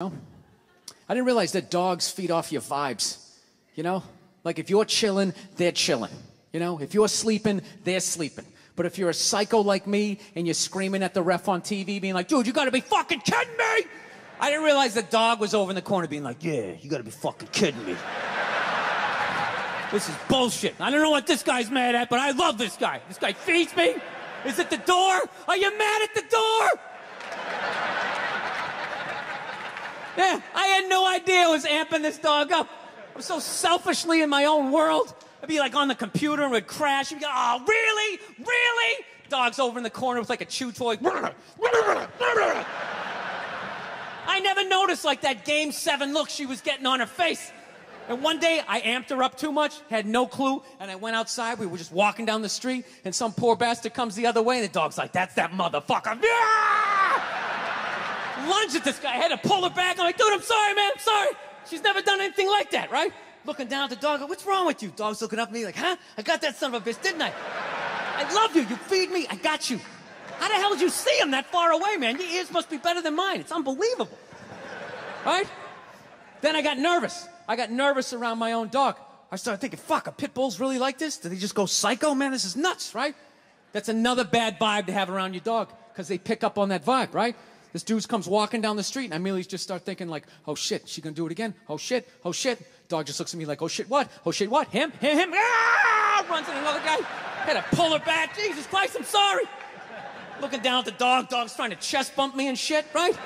know? I didn't realize that dogs feed off your vibes. You know? Like if you're chilling, they're chilling. You know? If you're sleeping, they're sleeping. But if you're a psycho like me and you're screaming at the ref on TV, being like, dude, you gotta be fucking kidding me! I didn't realize the dog was over in the corner being like, yeah, you gotta be fucking kidding me. this is bullshit. I don't know what this guy's mad at, but I love this guy. This guy feeds me. Is it the door? Are you mad at the door? Yeah, I had no idea I was amping this dog up. I was so selfishly in my own world. I'd be like on the computer and would crash. You'd be like, oh, really? Really? Dog's over in the corner with like a chew toy. I never noticed like that game seven look she was getting on her face. And one day I amped her up too much, had no clue, and I went outside. We were just walking down the street, and some poor bastard comes the other way, and the dog's like, That's that motherfucker. Yeah! Lunge at this guy. I had to pull her back. I'm like, Dude, I'm sorry, man. I'm sorry. She's never done anything like that, right? Looking down at the dog, What's wrong with you? Dog's looking up at me like, Huh? I got that son of a bitch, didn't I? I love you. You feed me. I got you. How the hell did you see him that far away, man? Your ears must be better than mine. It's unbelievable. Right? Then I got nervous. I got nervous around my own dog. I started thinking, fuck, a pit bull's really like this? Do they just go psycho? Man, this is nuts, right? That's another bad vibe to have around your dog because they pick up on that vibe, right? This dude comes walking down the street and I immediately just start thinking like, oh shit, she gonna do it again? Oh shit, oh shit. Dog just looks at me like, oh shit, what? Oh shit, what? Him, him, him. Ah! Runs at another guy. Had to pull her back. Jesus Christ, I'm sorry. Looking down at the dog. Dog's trying to chest bump me and shit, right?